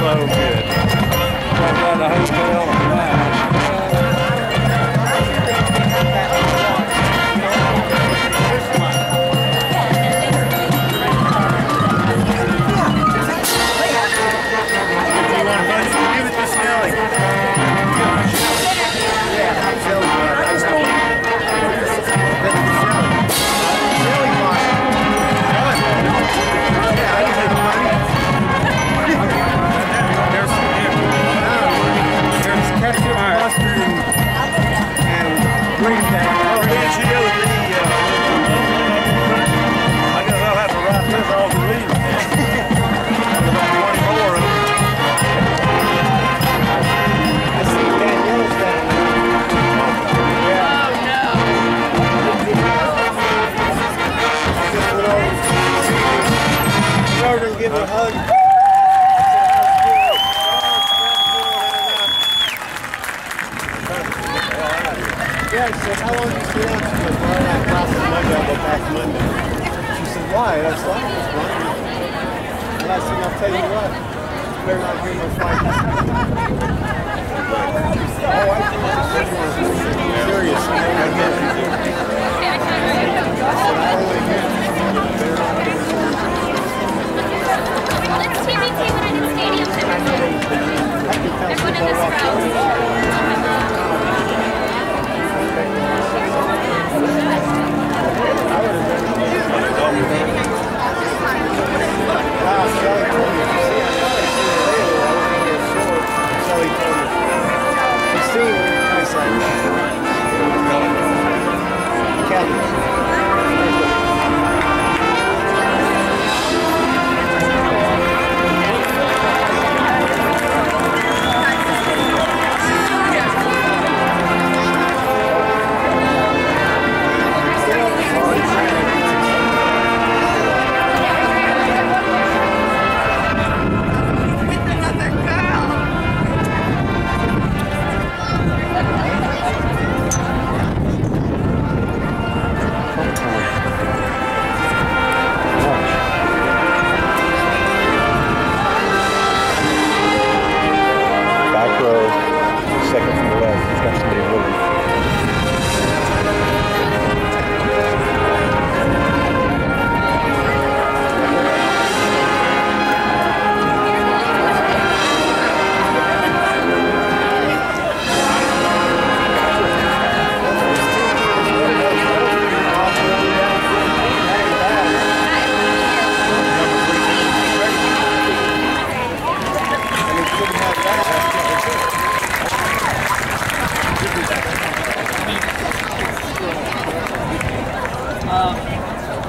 so good. why. That's why. That's why. Last thing I'll tell you what. they're not hear no fight. oh, I'm serious. Kelly.